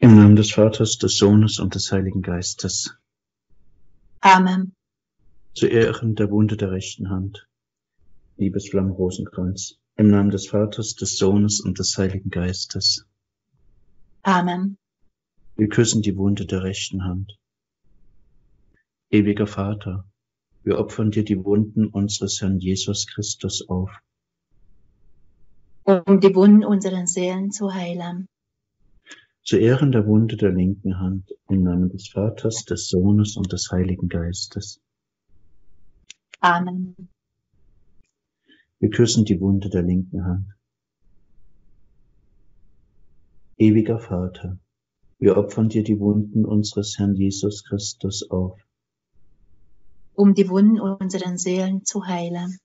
Im Namen des Vaters, des Sohnes und des Heiligen Geistes. Amen. Zu Ehren der Wunde der rechten Hand. Liebesflamme Rosenkranz. Im Namen des Vaters, des Sohnes und des Heiligen Geistes. Amen. Wir küssen die Wunde der rechten Hand. Ewiger Vater, wir opfern dir die Wunden unseres Herrn Jesus Christus auf. Um die Wunden unserer Seelen zu heilen. Zu Ehren der Wunde der linken Hand, im Namen des Vaters, des Sohnes und des Heiligen Geistes. Amen. Wir küssen die Wunde der linken Hand. Ewiger Vater, wir opfern dir die Wunden unseres Herrn Jesus Christus auf. Um die Wunden unserer Seelen zu heilen.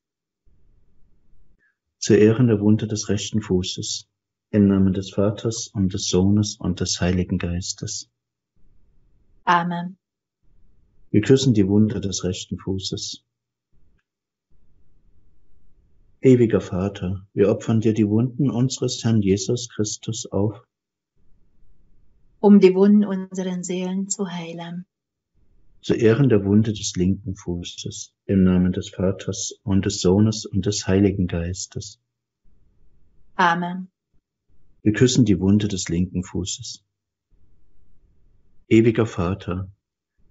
Zu Ehren der Wunde des rechten Fußes, im Namen des Vaters und des Sohnes und des Heiligen Geistes. Amen. Wir küssen die Wunde des rechten Fußes. Ewiger Vater, wir opfern dir die Wunden unseres Herrn Jesus Christus auf. Um die Wunden unserer Seelen zu heilen. Zu Ehren der Wunde des linken Fußes, im Namen des Vaters und des Sohnes und des Heiligen Geistes. Amen. Wir küssen die Wunde des linken Fußes. Ewiger Vater,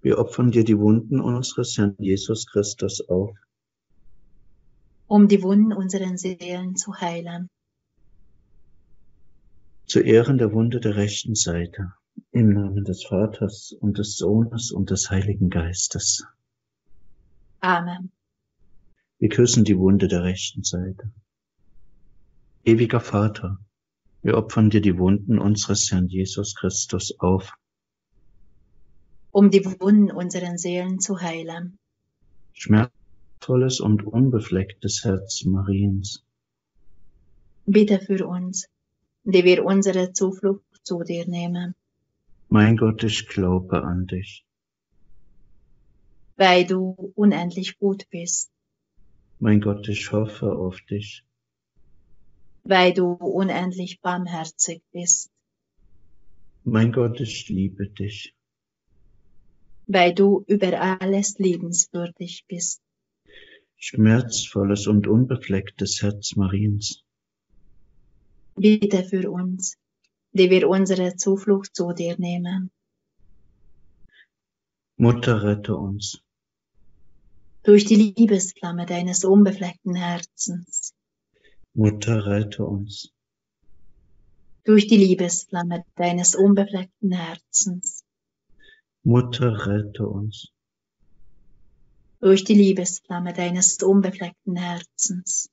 wir opfern dir die Wunden unseres Herrn Jesus Christus auf. Um die Wunden unserer Seelen zu heilen. Zu Ehren der Wunde der rechten Seite, im Namen des Vaters und des Sohnes und des Heiligen Geistes. Amen. Wir küssen die Wunde der rechten Seite. Ewiger Vater, wir opfern dir die Wunden unseres Herrn Jesus Christus auf. Um die Wunden unserer Seelen zu heilen. Schmerzvolles und unbeflecktes Herz Mariens. Bitte für uns, die wir unsere Zuflucht zu dir nehmen. Mein Gott, ich glaube an dich. Weil du unendlich gut bist. Mein Gott, ich hoffe auf dich weil du unendlich barmherzig bist. Mein Gott, ich liebe dich. Weil du über alles liebenswürdig bist. Schmerzvolles und unbeflecktes Herz Mariens. Bitte für uns, die wir unsere Zuflucht zu dir nehmen. Mutter, rette uns. Durch die Liebesflamme deines unbefleckten Herzens. Mutter, rette uns. Durch die Liebesflamme deines unbefleckten Herzens. Mutter, rette uns. Durch die Liebesflamme deines unbefleckten Herzens.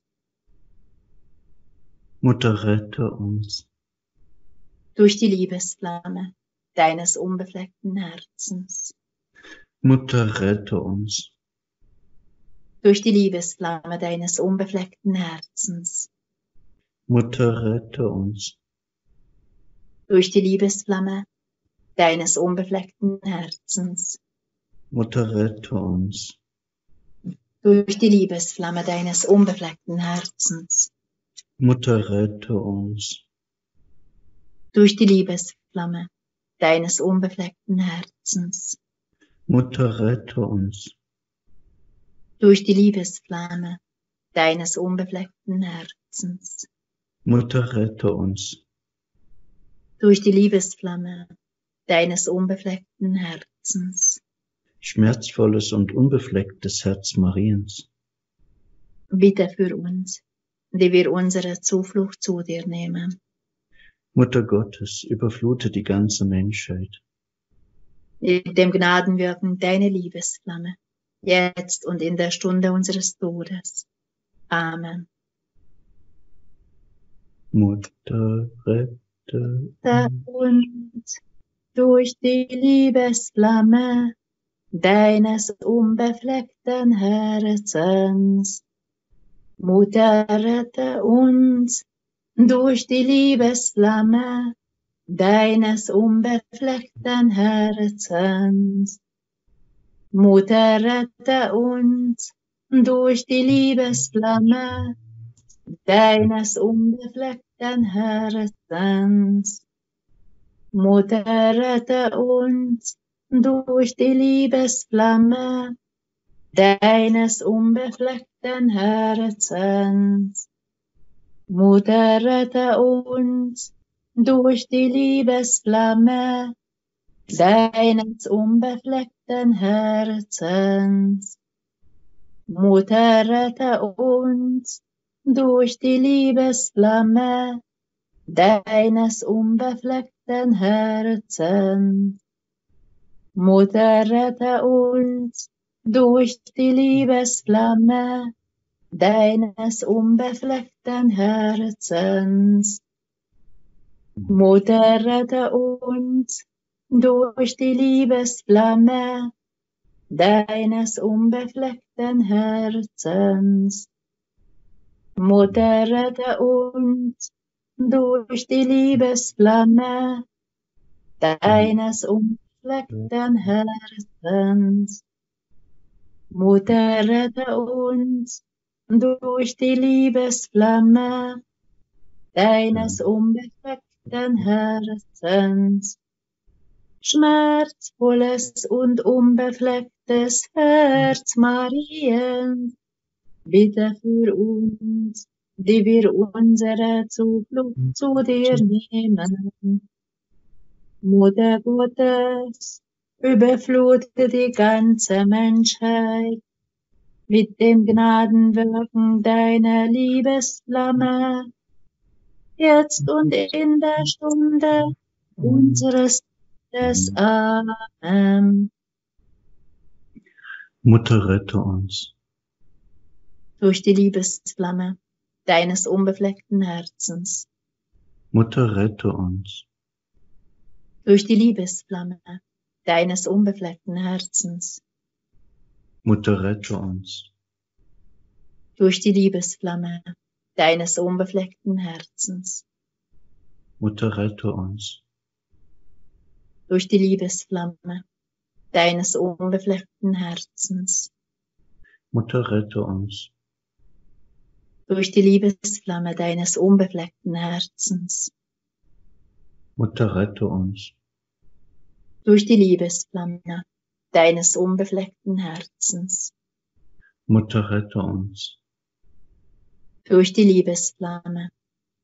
Mutter, rette uns. Durch die Liebesflamme deines unbefleckten Herzens. Mutter, rette uns durch die Liebesflamme deines unbefleckten Herzens. Mutter, rette uns. Durch die Liebesflamme deines unbefleckten Herzens. Mutter, rette uns. Durch die Liebesflamme deines unbefleckten Herzens. Mutter, rette uns. Durch die Liebesflamme deines unbefleckten Herzens. Mutter, rette uns durch die Liebesflamme deines unbefleckten Herzens. Mutter, rette uns. Durch die Liebesflamme deines unbefleckten Herzens. Schmerzvolles und unbeflecktes Herz Mariens. Bitte für uns, die wir unsere Zuflucht zu dir nehmen. Mutter Gottes, überflute die ganze Menschheit. Mit dem Gnadenwirken deiner Liebesflamme jetzt und in der Stunde unseres Todes. Amen. Mutter, rette uns durch die Liebesflamme deines unbefleckten Herzens. Mutter, rette uns durch die Liebesflamme deines unbefleckten Herzens. Mutter, rette uns durch die Liebesflamme deines unbefleckten Herzens. Mutter, rette uns durch die Liebesflamme deines unbefleckten Herzens. Mutter, rette uns durch die Liebesflamme deines unbefleckten Herzens. Mutter, rette uns durch die Liebesflamme deines unbefleckten Herzens. Mutter, rette uns durch die Liebesflamme deines unbefleckten Herzens. Mutter, rette uns durch die Liebesflamme deines unbefleckten Herzens. Mutter, rette uns durch die Liebesflamme deines unbefleckten Herzens. Mutter, rette uns durch die Liebesflamme deines unbefleckten Herzens. Schmerzvolles und unbeflecktes Herz Mariens, bitte für uns, die wir unsere Zuflucht zu dir nehmen. Mutter Gottes, überflute die ganze Menschheit mit dem Gnadenwirken deiner Liebesflamme, jetzt und in der Stunde unseres des Amen. Mutter, rette uns. Durch die Liebesflamme deines unbefleckten Herzens. Mutter, rette uns. Durch die Liebesflamme deines unbefleckten Herzens. Mutter, rette uns. Durch die Liebesflamme deines unbefleckten Herzens. Mutter, rette uns. Durch die Liebesflamme deines unbefleckten Herzens. Mutter, rette uns. Durch die Liebesflamme deines unbefleckten Herzens. Mutter, rette uns. Durch die Liebesflamme deines unbefleckten Herzens. Mutter, rette uns. Durch die Liebesflamme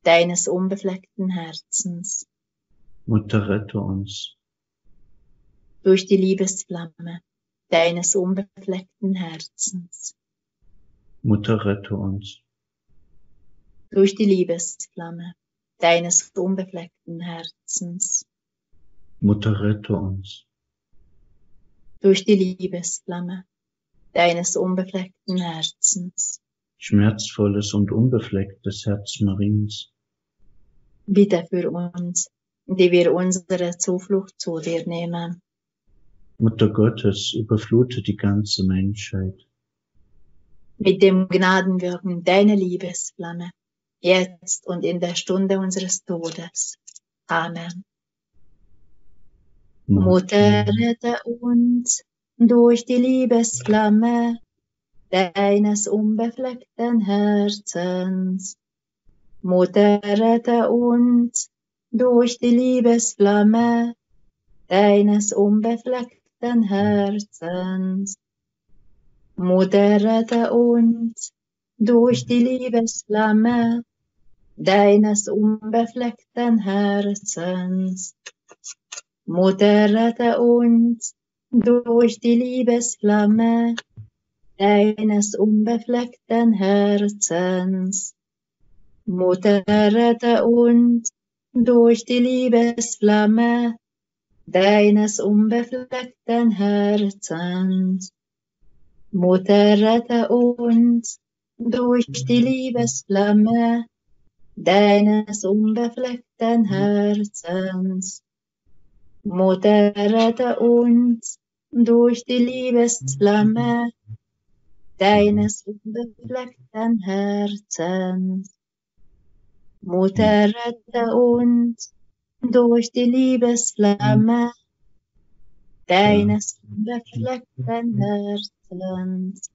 deines unbefleckten Herzens. Mutter, rette uns. Durch die Liebesflamme deines unbefleckten Herzens. Mutter, rette uns. Durch die Liebesflamme deines unbefleckten Herzens. Mutter, rette uns. Durch die Liebesflamme deines unbefleckten Herzens. Schmerzvolles und unbeflecktes Herz Mariens. Bitte für uns, die wir unsere Zuflucht zu dir nehmen. Mutter Gottes, überflute die ganze Menschheit. Mit dem Gnadenwirken deiner Liebesflamme, jetzt und in der Stunde unseres Todes. Amen. Mutter, rette uns durch die Liebesflamme deines unbefleckten Herzens. Mutter, rette uns durch die Liebesflamme deines unbefleckten Herzens. Mutter, rette uns durch die Liebesflamme deines unbefleckten Herzens. Mutter, rette uns durch die Liebesflamme deines unbefleckten Herzens. Mutter, rette uns durch die Liebesflamme deines unbefleckten Herzens. Mutter, rette uns durch die Liebesflamme deines unbefleckten Herzens. Mutter, rette uns durch die Liebesflamme deines unbefleckten Herzens. Mutter, rette uns durch die Liebesflamme deines unbefleckten Herzens.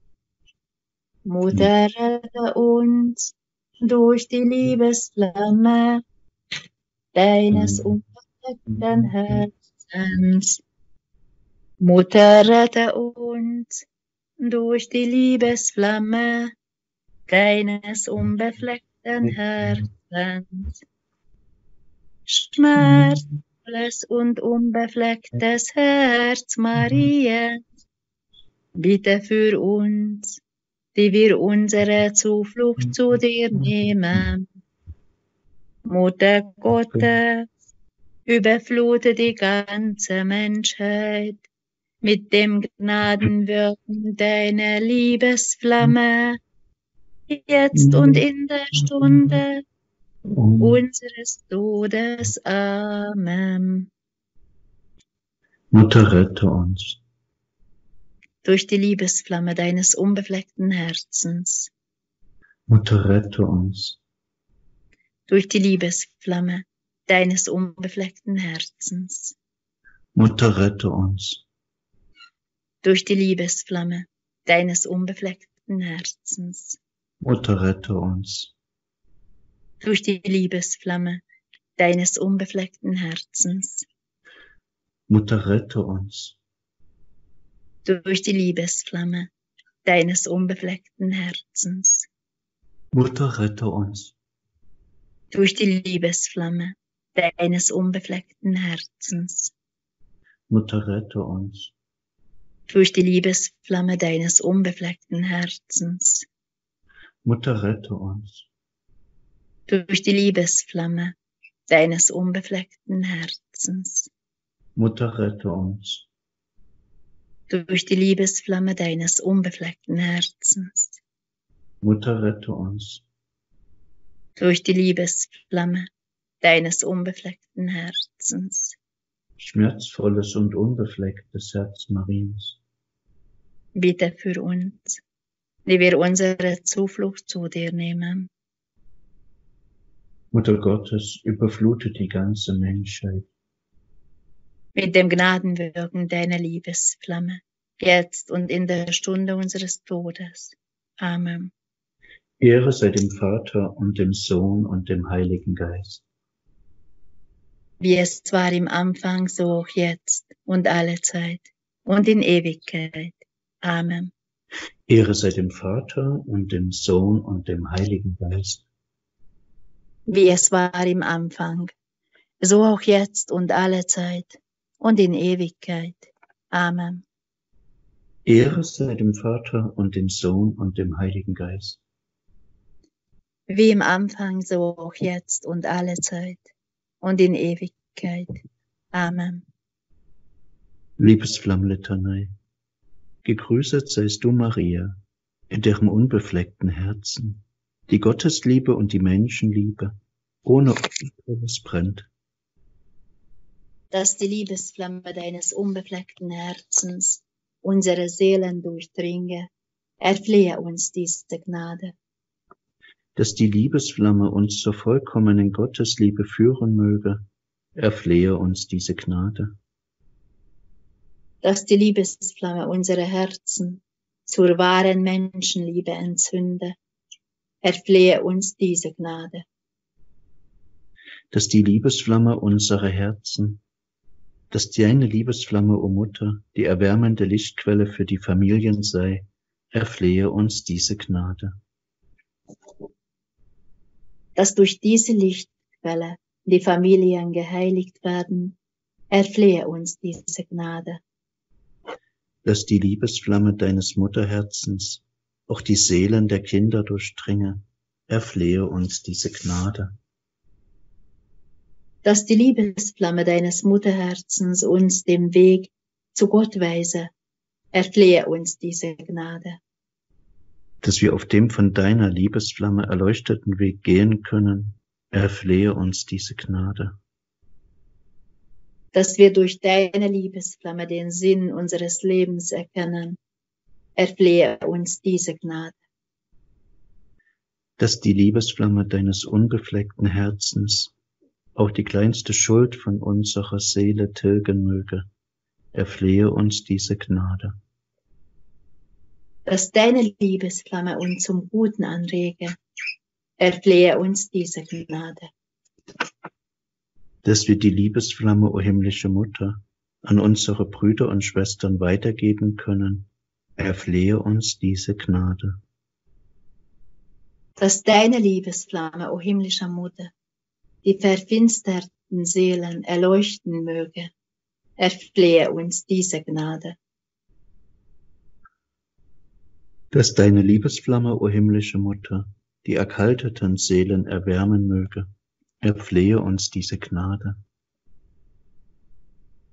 Mutter, rette uns durch die Liebesflamme deines unbefleckten unbefleckten Herzens. Mutter, rette uns durch die Liebesflamme deines unbefleckten Herzens. Schmerzvolles und unbeflecktes Herz Mariens, bitte für uns, die wir unsere Zuflucht zu dir nehmen. Mutter Gottes, überflute die ganze Menschheit mit dem Gnadenwirken deiner Liebesflamme, jetzt und in der Stunde unseres Todes. Amen. Mutter, rette uns. Durch die Liebesflamme deines unbefleckten Herzens. Mutter, rette uns. Durch die Liebesflamme deines unbefleckten Herzens. Mutter, rette uns. Durch die Liebesflamme deines unbefleckten Herzens. Mutter, rette uns. Durch die Liebesflamme deines unbefleckten Herzens. Mutter, rette uns. Durch die Liebesflamme deines unbefleckten Herzens. Mutter, rette uns. Durch die Liebesflamme deines unbefleckten Herzens. Mutter, rette uns. Durch die Liebesflamme deines unbefleckten Herzens. Mutter, rette uns. Durch die Liebesflamme deines unbefleckten Herzens. Mutter, rette uns. Durch die Liebesflamme deines unbefleckten Herzens. Mutter, rette uns. Durch die Liebesflamme deines unbefleckten Herzens. Schmerzvolles und unbeflecktes Herz Mariens. Bitte für uns, die wir unsere Zuflucht zu dir nehmen. Mutter Gottes, überflute die ganze Menschheit Mit dem Gnadenwirken deiner Liebesflamme, jetzt und in der Stunde unseres Todes. Amen. Ehre sei dem Vater und dem Sohn und dem Heiligen Geist. Wie es war im Anfang, so auch jetzt und alle Zeit und in Ewigkeit. Amen. Ehre sei dem Vater und dem Sohn und dem Heiligen Geist. Wie es war im Anfang, so auch jetzt und alle Zeit und in Ewigkeit. Amen. Ehre sei dem Vater und dem Sohn und dem Heiligen Geist. Wie im Anfang, so auch jetzt und alle Zeit und in Ewigkeit. Amen. Liebesflammlitanei. Gegrüßet seist du, Maria, in deren unbefleckten Herzen die Gottesliebe und die Menschenliebe ohne Unbilles brennt. Dass die Liebesflamme deines unbefleckten Herzens unsere Seelen durchdringe, erflehe uns diese Gnade. Dass die Liebesflamme uns zur vollkommenen Gottesliebe führen möge, erflehe uns diese Gnade. Dass die Liebesflamme unsere Herzen zur wahren Menschenliebe entzünde, erflehe uns diese Gnade. Dass die Liebesflamme unsere Herzen, dass deine Liebesflamme, o Mutter, die erwärmende Lichtquelle für die Familien sei, erflehe uns diese Gnade. Dass durch diese Lichtquelle die Familien geheiligt werden, erflehe uns diese Gnade. Dass die Liebesflamme deines Mutterherzens auch die Seelen der Kinder durchdringe, erflehe uns diese Gnade. Dass die Liebesflamme deines Mutterherzens uns den Weg zu Gott weise, erflehe uns diese Gnade. Dass wir auf dem von deiner Liebesflamme erleuchteten Weg gehen können, erflehe uns diese Gnade. Dass wir durch deine Liebesflamme den Sinn unseres Lebens erkennen, erflehe uns diese Gnade. Dass die Liebesflamme deines unbefleckten Herzens auch die kleinste Schuld von unserer Seele tilgen möge, erflehe uns diese Gnade. Dass deine Liebesflamme uns zum Guten anrege, erflehe uns diese Gnade. dass wir die Liebesflamme, o himmlische Mutter, an unsere Brüder und Schwestern weitergeben können, erflehe uns diese Gnade. Dass deine Liebesflamme, o himmlischer Mutter, die verfinsterten Seelen erleuchten möge, erflehe uns diese Gnade. Dass deine Liebesflamme, o himmlische Mutter, die erkalteten Seelen erwärmen möge, erflehe uns diese Gnade.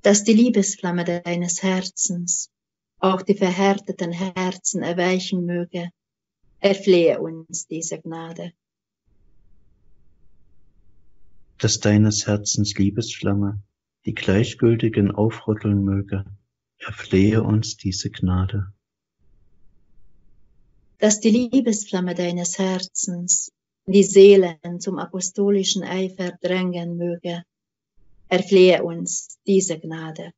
Dass die Liebesflamme deines Herzens auch die verhärteten Herzen erweichen möge, erflehe uns diese Gnade. Dass deines Herzens Liebesflamme die Gleichgültigen aufrütteln möge, erflehe uns diese Gnade. Dass die Liebesflamme deines Herzens die Seelen zum apostolischen Eifer drängen möge, erflehe uns diese Gnade.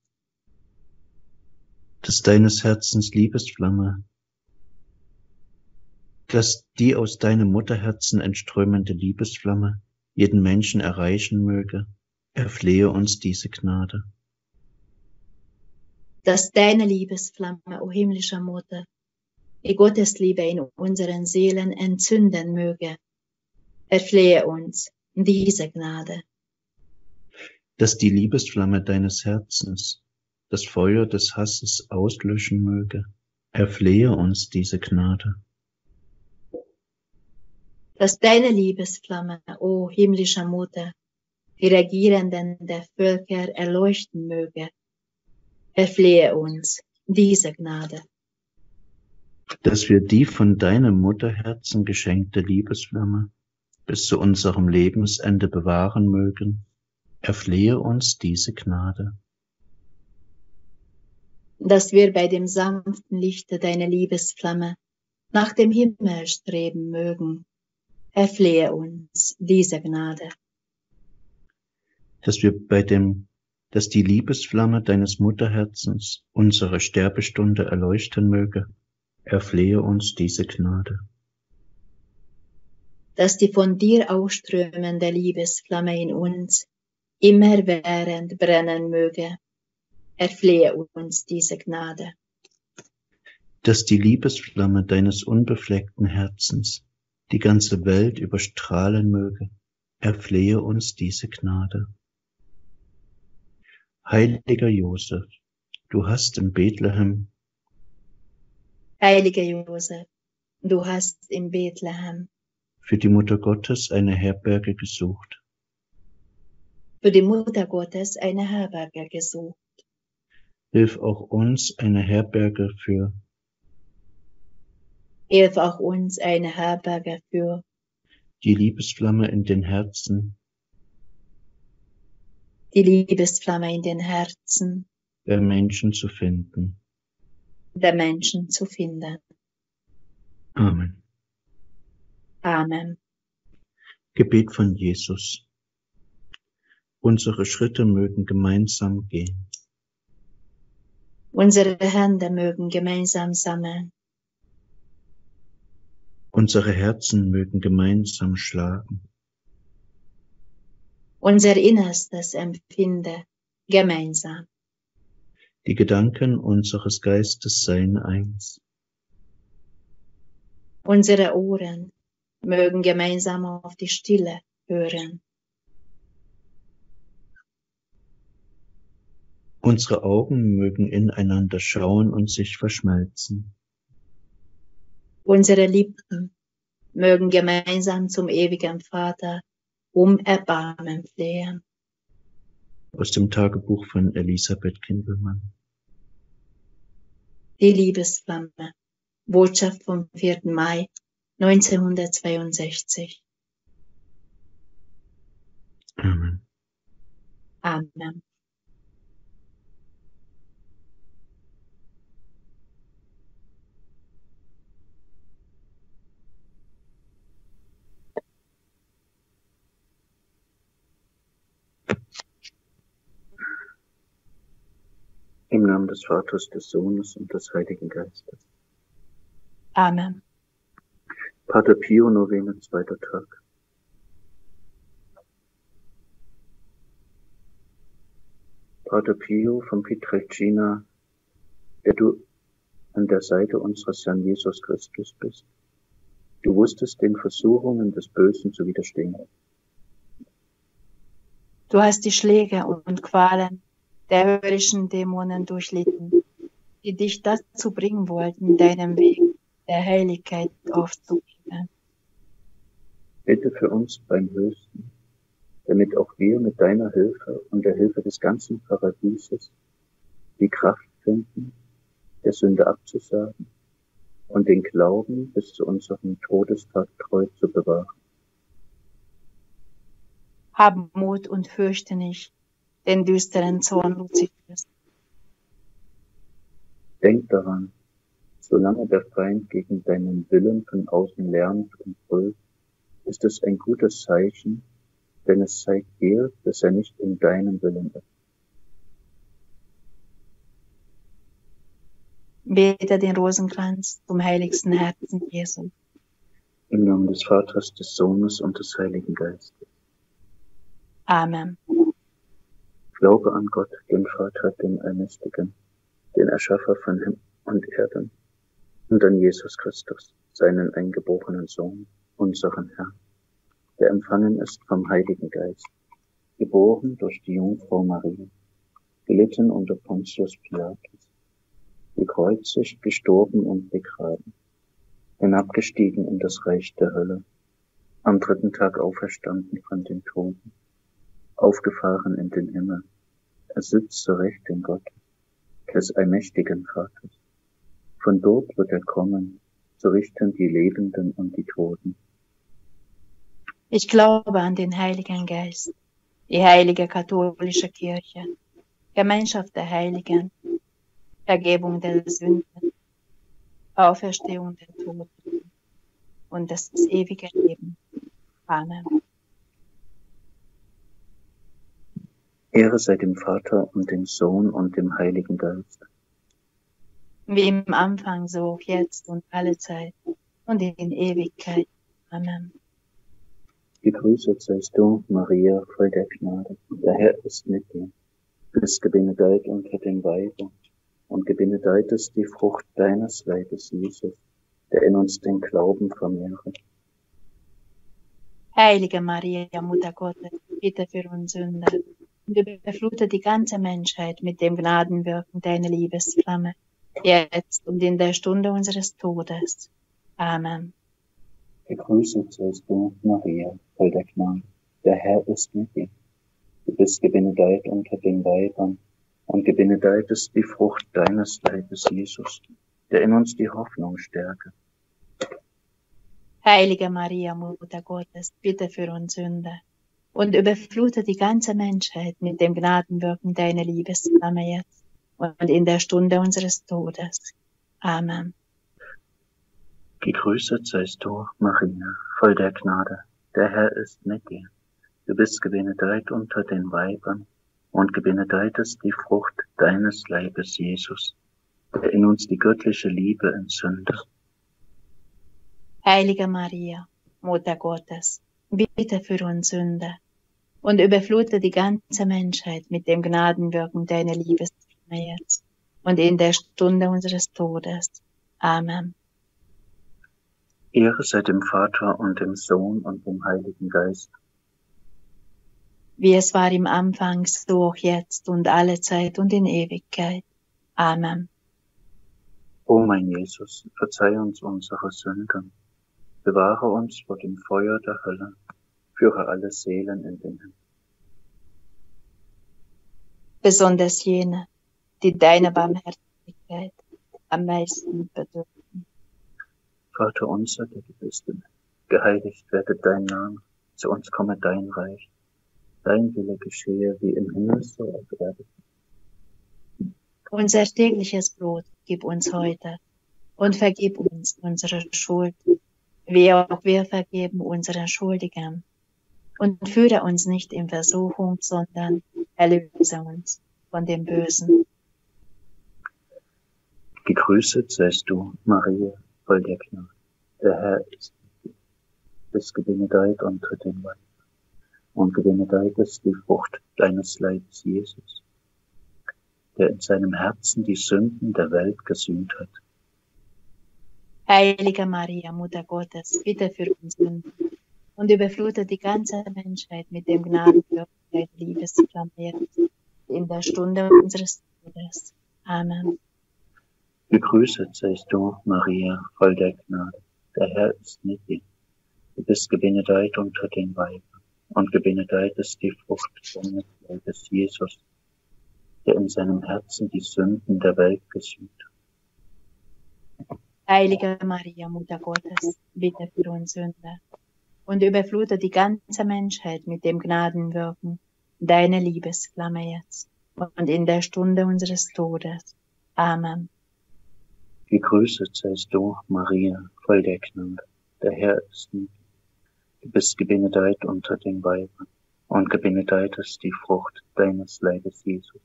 Dass deines Herzens Liebesflamme, dass die aus deinem Mutterherzen entströmende Liebesflamme jeden Menschen erreichen möge, erflehe uns diese Gnade. Dass deine Liebesflamme, o himmlischer Mutter, die Gottesliebe in unseren Seelen entzünden möge, erflehe uns diese Gnade. Dass die Liebesflamme deines Herzens das Feuer des Hasses auslöschen möge, erflehe uns diese Gnade. Dass deine Liebesflamme, o himmlischer Mutter, die Regierenden der Völker erleuchten möge, erflehe uns diese Gnade. Dass wir die von deinem Mutterherzen geschenkte Liebesflamme bis zu unserem Lebensende bewahren mögen, erflehe uns diese Gnade. Dass wir bei dem sanften Lichte deiner Liebesflamme nach dem Himmel streben mögen, erflehe uns diese Gnade. Dass wir bei dem, dass die Liebesflamme deines Mutterherzens unsere Sterbestunde erleuchten möge, erflehe uns diese Gnade dass die von dir ausströmende Liebesflamme in uns immerwährend brennen möge. Erflehe uns diese Gnade. Dass die Liebesflamme deines unbefleckten Herzens die ganze Welt überstrahlen möge, erflehe uns diese Gnade. Heiliger Josef, du hast in Bethlehem Heiliger Josef, du hast in Bethlehem für die Mutter Gottes eine Herberge gesucht. Für die Mutter Gottes eine Herberge gesucht. Hilf auch uns eine Herberge für. Hilf auch uns eine Herberge für. Die Liebesflamme in den Herzen. Die Liebesflamme in den Herzen. Der Menschen zu finden. Der Menschen zu finden. Amen. Amen. Gebet von Jesus. Unsere Schritte mögen gemeinsam gehen. Unsere Hände mögen gemeinsam sammeln. Unsere Herzen mögen gemeinsam schlagen. Unser Innerstes empfinde gemeinsam. Die Gedanken unseres Geistes seien eins. Unsere Ohren mögen gemeinsam auf die Stille hören. Unsere Augen mögen ineinander schauen und sich verschmelzen. Unsere Lippen mögen gemeinsam zum ewigen Vater um Erbarmen flehen. Aus dem Tagebuch von Elisabeth Kindelmann. Die Liebesflamme. Botschaft vom 4. Mai 1962. Amen. Amen. Im Namen des Vaters, des Sohnes und des Heiligen Geistes. Amen. Pater Pio Novene, zweiter Tag. Pater Pio von Pietrelcina, der du an der Seite unseres Herrn Jesus Christus bist. Du wusstest den Versuchungen des Bösen zu widerstehen. Du hast die Schläge und Qualen der höllischen Dämonen durchlitten, die dich dazu bringen wollten, deinem Weg der Heiligkeit aufzugeben. Bitte für uns beim Höchsten, damit auch wir mit deiner Hilfe und der Hilfe des ganzen Paradieses die Kraft finden, der Sünde abzusagen und den Glauben bis zu unserem Todestag treu zu bewahren. Hab Mut und fürchte nicht den düsteren Zorn Luzifers. Denk daran, solange der Feind gegen deinen Willen von außen lärmt und brüllt, ist es ein gutes Zeichen, denn es zeigt dir, dass er nicht in deinem Willen ist. Bete den Rosenkranz zum heiligsten Herzen Jesu. Im Namen des Vaters, des Sohnes und des Heiligen Geistes. Amen. Glaube an Gott, den Vater, den Allmächtigen, den Erschaffer von Himmel und Erden, und an Jesus Christus, seinen eingeborenen Sohn, unseren Herrn, der empfangen ist vom Heiligen Geist, geboren durch die Jungfrau Maria, gelitten unter Pontius Pilatus, gekreuzigt, gestorben und begraben, hinabgestiegen in das Reich der Hölle, am dritten Tag auferstanden von den Toten, aufgefahren in den Himmel, er sitzt zur Rechten Gottes, des allmächtigen Vaters. Von dort wird er kommen, zu richten die Lebenden und die Toten. Ich glaube an den Heiligen Geist, die heilige katholische Kirche, Gemeinschaft der Heiligen, Vergebung der Sünden, Auferstehung der Toten und das ewige Leben. Amen. Ehre sei dem Vater und dem Sohn und dem Heiligen Geist. Wie im Anfang, so auch jetzt und alle Zeit und in Ewigkeit. Amen. Gegrüßet seist du, Maria, voll der Gnade. Der Herr ist mit dir. Du bist gebenedeit unter den Weibern und gebenedeit ist die Frucht deines Leibes, Jesus, der in uns den Glauben vermehre. Heilige Maria, Mutter Gottes, bitte für uns Sünder, überflute die ganze Menschheit mit dem Gnadenwirken deiner Liebesflamme, jetzt und in der Stunde unseres Todes. Amen. Gegrüßet seist du, Maria, voll der Gnade. Der Herr ist mit dir. Du bist gebenedeit unter den Weibern und gebenedeit ist die Frucht deines Leibes, Jesus, der in uns die Hoffnung stärke. Heilige Maria, Mutter Gottes, bitte für uns Sünder und überflute die ganze Menschheit mit dem Gnadenwirken deiner Liebesflamme jetzt und in der Stunde unseres Todes. Amen. Gegrüßet seist du, Maria, voll der Gnade. Der Herr ist mit dir. Du bist gebenedeit unter den Weibern und gebenedeit ist die Frucht deines Leibes, Jesus, der in uns die göttliche Liebe entzündet. Heilige Maria, Mutter Gottes, bitte für uns Sünder und überflute die ganze Menschheit mit dem Gnadenwirken deiner Liebesflamme jetzt und in der Stunde unseres Todes. Amen. Ehre sei dem Vater und dem Sohn und dem Heiligen Geist. Wie es war im Anfang, so auch jetzt und alle Zeit und in Ewigkeit. Amen. O mein Jesus, verzeih uns unsere Sünden, bewahre uns vor dem Feuer der Hölle, führe alle Seelen in den Himmel. Besonders jene, die deine Barmherzigkeit am meisten bedürfen. Vater unser, der du bist im geheiligt werde dein Name, zu uns komme dein Reich, dein Wille geschehe wie im Himmel so auf Erde. Unser tägliches Brot gib uns heute und vergib uns unsere Schuld, wie auch wir vergeben unseren Schuldigen. Und führe uns nicht in Versuchung, sondern erlöse uns von dem Bösen. Gegrüßet seist du, Maria, voll der Gnade. Der Herr ist mit dir. Bist gebenedeit unter den Weibern und gebenedeit ist die Frucht deines Leibes, Jesus, der in seinem Herzen die Sünden der Welt gesühnt hat. Heilige Maria, Mutter Gottes, bitte für uns Sünden und überflute die ganze Menschheit mit dem Gnadenwürden der Liebesflamme in der Stunde unseres Todes. Amen. Gegrüßet seist du, Maria, voll der Gnade. Der Herr ist mit dir. Du bist gebenedeit unter den Weibern und gebenedeit ist die Frucht deines Leibes, Jesus, der in seinem Herzen die Sünden der Welt gesühnt hat. Heilige Maria, Mutter Gottes, bitte für uns Sünder und überflute die ganze Menschheit mit dem Gnadenwirken deiner Liebesflamme jetzt und in der Stunde unseres Todes. Amen. Gegrüßet seist du, Maria, voll der Gnade. Der Herr ist mit dir. Du bist gebenedeit unter den Weibern und gebenedeit ist die Frucht deines Leibes, Jesus,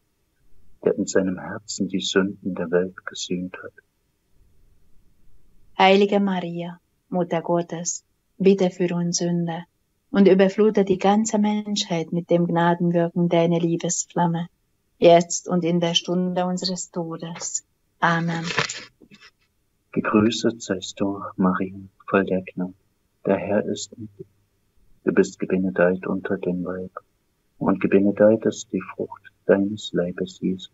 der in seinem Herzen die Sünden der Welt gesühnt hat. Heilige Maria, Mutter Gottes, bitte für uns Sünder und überflute die ganze Menschheit mit dem Gnadenwirken deiner Liebesflamme, jetzt und in der Stunde unseres Todes. Amen. Gegrüßet seist du, Maria, voll der Gnade. Der Herr ist mit dir. Du bist gebenedeit unter den Weibern, und gebenedeit ist die Frucht deines Leibes, Jesus,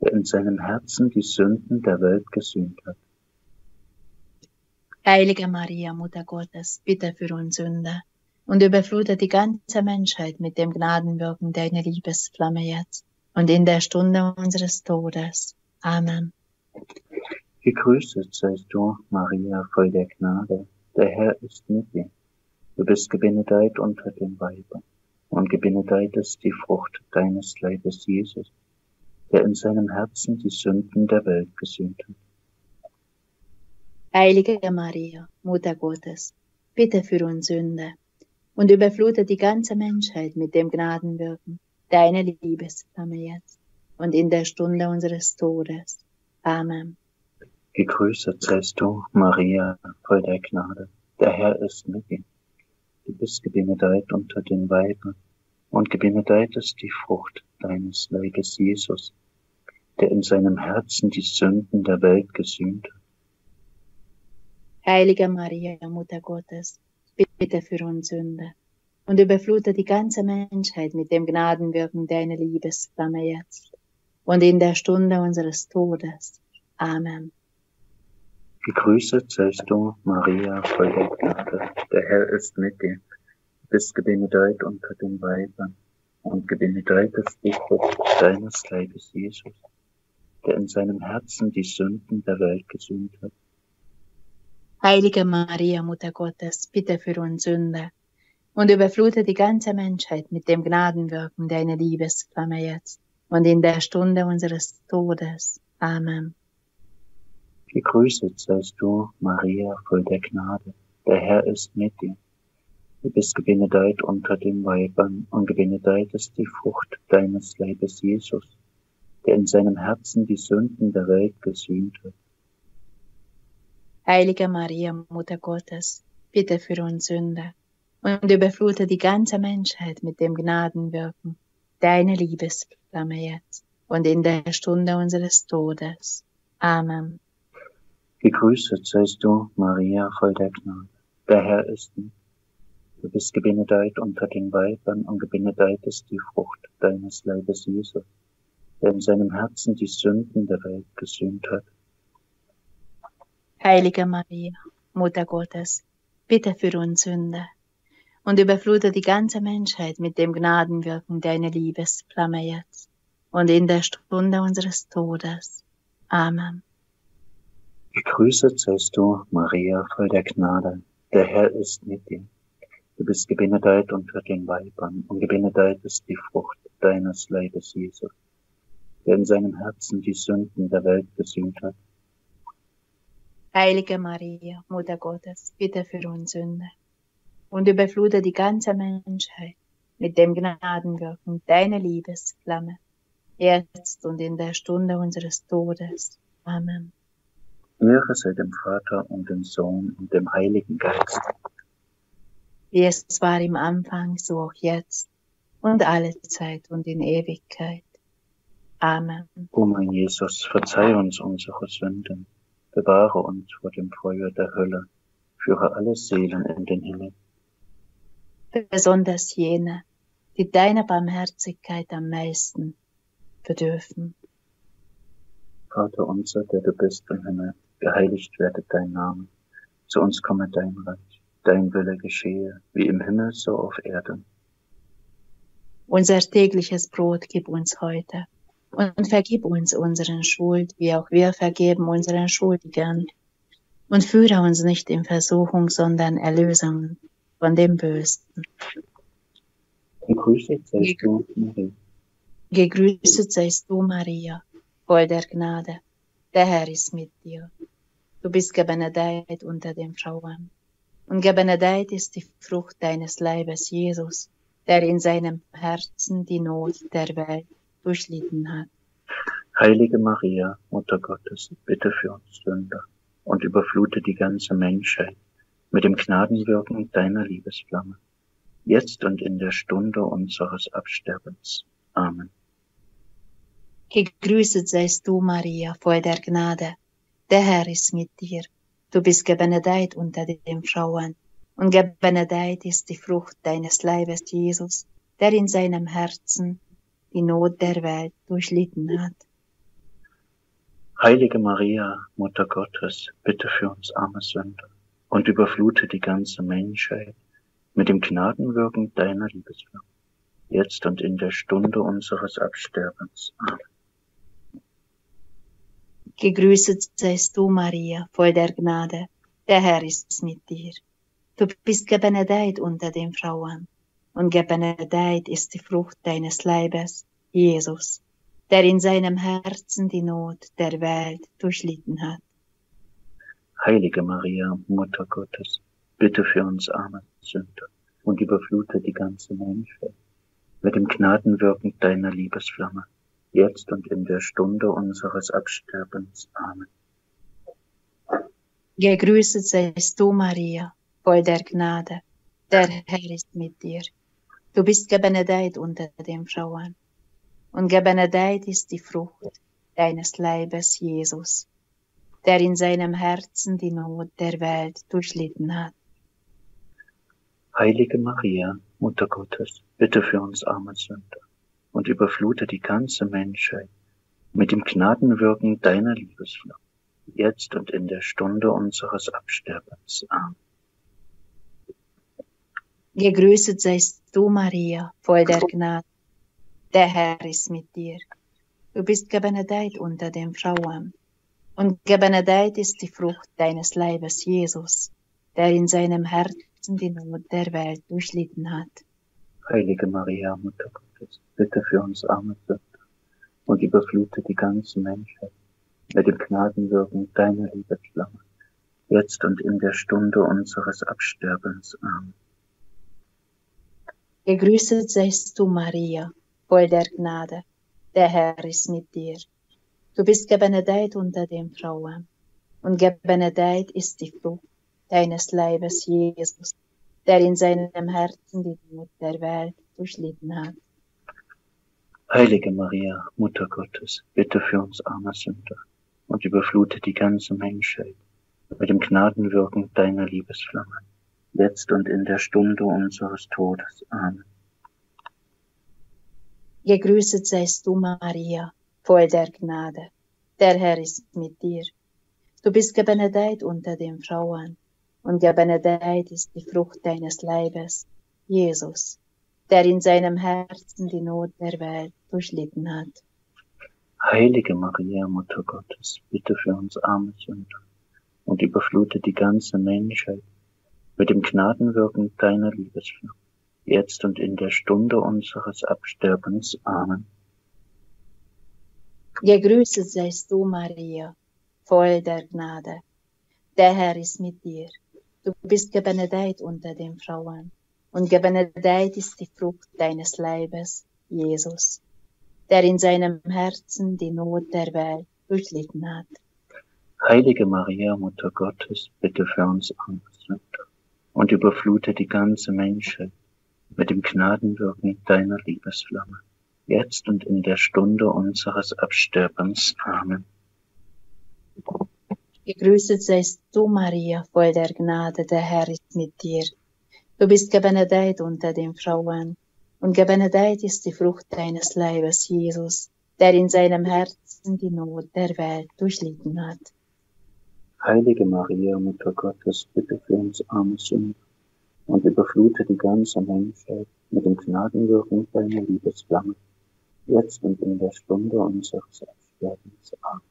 der in seinem Herzen die Sünden der Welt gesühnt hat. Heilige Maria, Mutter Gottes, bitte für uns Sünder und überflute die ganze Menschheit mit dem Gnadenwirken deiner Liebesflamme jetzt und in der Stunde unseres Todes. Amen. Gegrüßet seist du, Maria, voll der Gnade. Der Herr ist mit dir. Du bist gebenedeit unter den Weibern und gebenedeit ist die Frucht deines Leibes, Jesus, der in seinem Herzen die Sünden der Welt gesühnt hat. Heilige Maria, Mutter Gottes, bitte für uns Sünder und überflute die ganze Menschheit mit dem Gnadenwirken deiner Liebesflamme jetzt und in der Stunde unseres Todes. Amen. Gegrüßet seist du, Maria, voll der Gnade. Der Herr ist mit dir. Du bist gebenedeit unter den Weibern und gebenedeit ist die Frucht deines Leibes, Jesus, der in seinem Herzen die Sünden der Welt gesühnt. Heilige Maria, Mutter Gottes, bitte für uns Sünder und überflute die ganze Menschheit mit dem Gnadenwirken deiner Liebesflamme jetzt und in der Stunde unseres Todes. Amen. Gegrüßet seist du, Maria, voll der Gnade. Der Herr ist mit dir. Du bist gebenedeit unter den Weibern und gebenedeit ist die Frucht deines Leibes, Jesus, der in seinem Herzen die Sünden der Welt gesühnt hat. Heilige Maria, Mutter Gottes, bitte für uns Sünder und überflute die ganze Menschheit mit dem Gnadenwirken deiner Liebesflamme jetzt und in der Stunde unseres Todes. Amen. Gegrüßet seist du, Maria, voll der Gnade. Der Herr ist mit dir. Du bist gebenedeit unter den Weibern und gebenedeit ist die Frucht deines Leibes, Jesus, der in seinem Herzen die Sünden der Welt gesühnt hat. Heilige Maria, Mutter Gottes, bitte für uns Sünder und überflute die ganze Menschheit mit dem Gnadenwirken deiner Liebesflamme jetzt und in der Stunde unseres Todes. Amen. Gegrüßet seist du, Maria, voll der Gnade. Der Herr ist mit Du bist gebenedeit unter den Weibern und gebenedeit ist die Frucht deines Leibes, Jesus, der in seinem Herzen die Sünden der Welt gesühnt hat. Heilige Maria, Mutter Gottes, bitte für uns Sünder und überflute die ganze Menschheit mit dem Gnadenwirken deiner Liebesflamme jetzt und in der Stunde unseres Todes. Amen. Gegrüßet seist du, Maria, voll der Gnade. Der Herr ist mit dir. Du bist gebenedeit unter den Weibern und gebenedeit ist die Frucht deines Leibes, Jesus, der in seinem Herzen die Sünden der Welt gesühnt hat. Heilige Maria, Mutter Gottes, bitte für uns Sünder und überflute die ganze Menschheit mit dem Gnadenwirken deiner Liebesflamme, jetzt und in der Stunde unseres Todes. Amen. Ehre sei dem Vater und dem Sohn und dem Heiligen Geist. Wie es war im Anfang, so auch jetzt und alle Zeit und in Ewigkeit. Amen. O mein Jesus, verzeih uns unsere Sünden, bewahre uns vor dem Feuer der Hölle, führe alle Seelen in den Himmel. Besonders jene, die deiner Barmherzigkeit am meisten bedürfen. Vater unser, der du bist im Himmel, geheiligt werde dein Name. Zu uns komme dein Reich, dein Wille geschehe, wie im Himmel so auf Erden. Unser tägliches Brot gib uns heute und vergib uns unseren Schuld, wie auch wir vergeben unseren Schuldigern. Und führe uns nicht in Versuchung, sondern erlöse uns von dem Bösen. Gegrüßet seist du, Maria. Gegrüßet seist du, Maria, voll der Gnade. Der Herr ist mit dir. Du bist gebenedeit unter den Frauen. Und gebenedeit ist die Frucht deines Leibes, Jesus, der in seinem Herzen die Not der Welt durchlitten hat. Heilige Maria, Mutter Gottes, bitte für uns Sünder und überflute die ganze Menschheit mit dem Gnadenwirken deiner Liebesflamme, jetzt und in der Stunde unseres Absterbens. Amen. Gegrüßet seist du, Maria, voll der Gnade. Der Herr ist mit dir. Du bist gebenedeit unter den Frauen, und gebenedeit ist die Frucht deines Leibes, Jesus, der in seinem Herzen die Not der Welt durchlitten hat. Heilige Maria, Mutter Gottes, bitte für uns arme Sünder und überflute die ganze Menschheit mit dem Gnadenwirken deiner Liebesflamme, jetzt und in der Stunde unseres Absterbens. Amen. Gegrüßet seist du, Maria, voll der Gnade. Der Herr ist mit dir. Du bist gebenedeit unter den Frauen, und gebenedeit ist die Frucht deines Leibes, Jesus, der in seinem Herzen die Not der Welt durchlitten hat. Heilige Maria, Mutter Gottes, bitte für uns arme Sünder und überflute die ganze Menschheit mit dem Gnadenwirken deiner Liebesflamme, jetzt und in der Stunde unseres Absterbens. Amen. Gegrüßet seist du, Maria, voll der Gnade. Der Herr ist mit dir. Du bist gebenedeit unter den Frauen. Und gebenedeit ist die Frucht deines Leibes, Jesus, der in seinem Herzen die Not der Welt durchlitten hat. Heilige Maria, Mutter Gottes, bitte für uns arme Sünder und überflute die ganze Menschheit mit dem Gnadenwirken deiner Liebesflamme, jetzt und in der Stunde unseres Absterbens. Amen. Gegrüßet seist du, Maria, voll der Gnade. Der Herr ist mit dir. Du bist gebenedeit unter den Frauen. Und gebenedeit ist die Frucht deines Leibes, Jesus, der in seinem Herzen die Not der Welt durchlitten hat. Heilige Maria, Mutter Gottes, bitte für uns arme Sünder und überflute die ganze Menschheit mit dem Gnadenwirken deiner Liebesflamme, jetzt und in der Stunde unseres Absterbens. Amen. Gegrüßet seist du, Maria, voll der Gnade. Der Herr ist mit dir. Du bist gebenedeit unter den Frauen, und gebenedeit ist die Frucht deines Leibes, Jesus, der in seinem Herzen die Not der Welt durchlitten hat. Heilige Maria, Mutter Gottes, bitte für uns arme Sünder und überflute die ganze Menschheit mit dem Gnadenwirken deiner Liebesflamme, jetzt und in der Stunde unseres Todes. Amen. Gegrüßet seist du, Maria, voll der Gnade. Der Herr ist mit dir. Du bist gebenedeit unter den Frauen, und gebenedeit ist die Frucht deines Leibes, Jesus, der in seinem Herzen die Not der Welt durchlitten hat. Heilige Maria, Mutter Gottes, bitte für uns arme Sünder und überflute die ganze Menschheit mit dem Gnadenwirken deiner Liebesflamme, jetzt und in der Stunde unseres Absterbens. Amen. Gegrüßet seist du, Maria, voll der Gnade. Der Herr ist mit dir. Du bist gebenedeit unter den Frauen, und gebenedeit ist die Frucht deines Leibes, Jesus, der in seinem Herzen die Not der Welt durchlitten hat. Heilige Maria, Mutter Gottes, bitte für uns Sünder und überflute die ganze Menschheit mit dem Gnadenwirken deiner Liebesflamme, jetzt und in der Stunde unseres Absterbens. Amen. Gegrüßet seist du, Maria, voll der Gnade, der Herr ist mit dir. Du bist gebenedeit unter den Frauen, und gebenedeit ist die Frucht deines Leibes, Jesus, der in seinem Herzen die Not der Welt durchlitten hat. Heilige Maria, Mutter Gottes, bitte für uns arme Sünder und überflute die ganze Menschheit mit dem Gnadenwirken deiner Liebesflamme, jetzt und in der Stunde unseres Absterbens. Amen.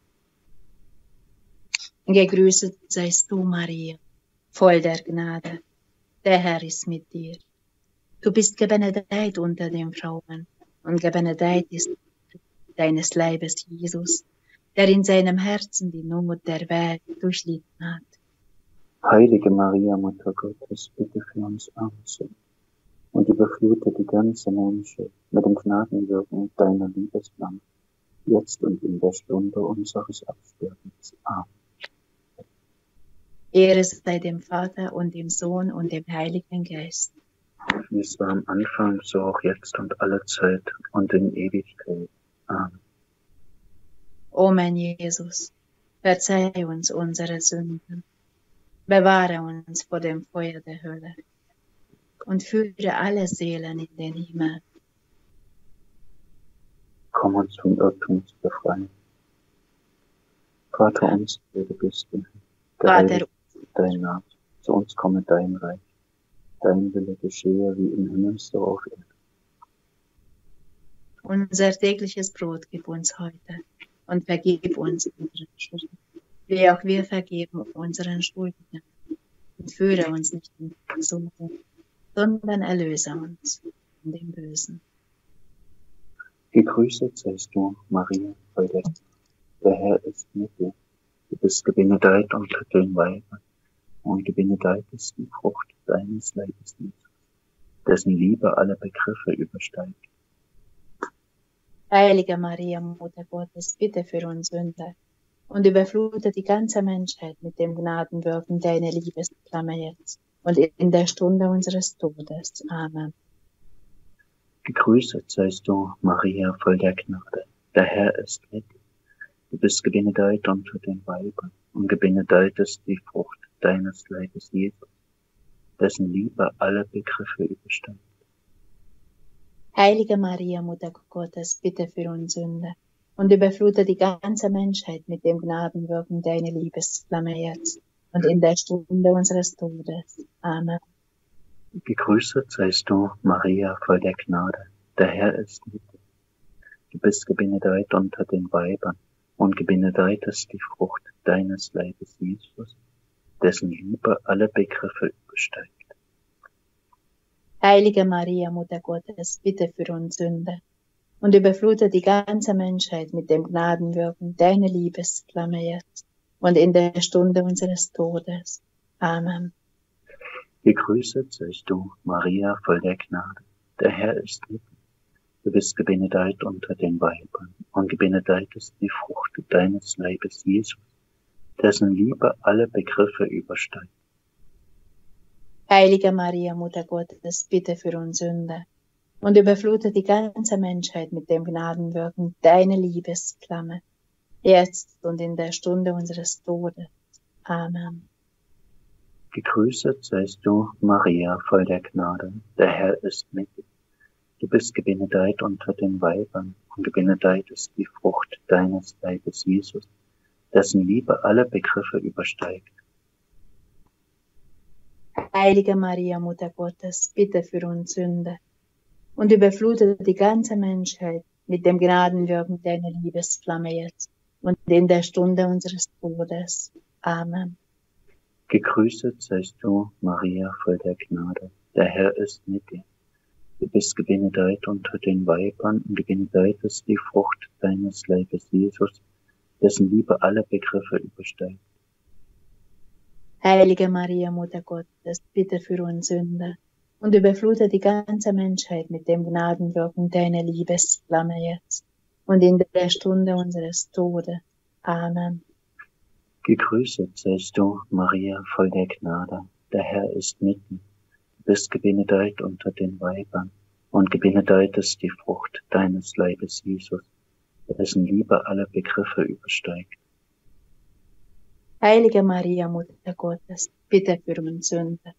Gegrüßet seist du, Maria, voll der Gnade. Der Herr ist mit dir. Du bist gebenedeit unter den Frauen, und gebenedeit ist deines Leibes Jesus, der in seinem Herzen die Not der Welt durchlitten hat. Heilige Maria, Mutter Gottes, bitte für uns Arme und überflute die ganze Menschheit mit dem Gnadenwirken deiner Liebesflamme, jetzt und in der Stunde unseres Absterbens. Amen. Ehre sei dem Vater und dem Sohn und dem Heiligen Geist. Wie es war am Anfang, so auch jetzt und alle Zeit und in Ewigkeit. O mein Jesus, verzeih uns unsere Sünden Bewahre uns vor dem Feuer der Hölle und führe alle Seelen in den Himmel. Komm uns vom Irrtum zu befreien. Vater uns, der du bist, Vater, dein Name, zu uns komme dein Reich. Dein Wille geschehe wie im Himmel so auf Erden. Unser tägliches Brot gib uns heute und vergib uns unsere Schulden wie auch wir vergeben unseren Schuldigen. Und führe uns nicht in Versuchung, sondern erlöse uns von dem Bösen. Gegrüßet seist du, Maria, voll der, der Herr ist mit dir. Du bist gebenedeit unter den Weibern, und gebenedeit ist die Frucht deines Leibes, dessen Liebe alle Begriffe übersteigt. Heilige Maria, Mutter Gottes, bitte für uns Sünder, und überflute die ganze Menschheit mit dem Gnadenwirken deiner Liebesflamme jetzt und in der Stunde unseres Todes. Amen. Gegrüßet seist du, Maria, voll der Gnade. Der Herr ist mit dir. Du bist gebenedeit unter den Weibern und gebenedeit ist die Frucht deines Leibes, Jesus, dessen Liebe alle Begriffe übersteigt. Heilige Maria, Mutter Gottes, bitte für uns Sünder und überflute die ganze Menschheit mit dem Gnadenwirken deiner Liebesflamme jetzt und in der Stunde unseres Todes. Amen. Gegrüßet seist du, Maria, voll der Gnade. Der Herr ist mit dir. Du bist gebenedeit unter den Weibern und gebenedeit ist die Frucht deines Leibes, Jesus, dessen Liebe alle Begriffe übersteigt. Heilige Maria, Mutter Gottes, bitte für uns Sünder und überflute die ganze Menschheit mit dem Gnadenwirken deiner Liebesflamme jetzt und in der Stunde unseres Todes. Amen. Gegrüßet seist du, Maria, voll der Gnade. Der Herr ist mit dir. Du bist gebenedeit unter den Weibern und gebenedeit ist die Frucht deines Leibes, Jesus, dessen Liebe alle Begriffe übersteigt. Heilige Maria, Mutter Gottes, bitte für uns Sünder und überflute die ganze Menschheit mit dem Gnadenwirken deiner Liebesflamme, jetzt und in der Stunde unseres Todes. Amen. Gegrüßet seist du, Maria, voll der Gnade, der Herr ist mit dir. Du bist gebenedeit unter den Weibern, und gebenedeit ist die Frucht deines Leibes, Jesus, dessen Liebe alle Begriffe übersteigt. Heilige Maria, Mutter Gottes, bitte für uns Sünder, und überflute die ganze Menschheit mit dem Gnadenwirken deiner Liebesflamme jetzt und in der Stunde unseres Todes. Amen. Gegrüßet seist du, Maria, voll der Gnade. Der Herr ist mit dir. Du bist gebenedeit unter den Weibern und gebenedeit ist die Frucht deines Leibes, Jesus, dessen Liebe alle Begriffe übersteigt. Heilige Maria, Mutter Gottes, bitte für uns Sünder und überflute die ganze Menschheit mit dem Gnadenwirken deiner Liebesflamme jetzt und in der Stunde unseres Todes. Amen. Gegrüßet seist du, Maria, voll der Gnade. Der Herr ist mit dir. Du bist gebenedeit unter den Weibern und gebenedeit ist die Frucht deines Leibes, Jesus, dessen Liebe alle Begriffe übersteigt. Heilige Maria, Mutter Gottes, bitte für uns Sünder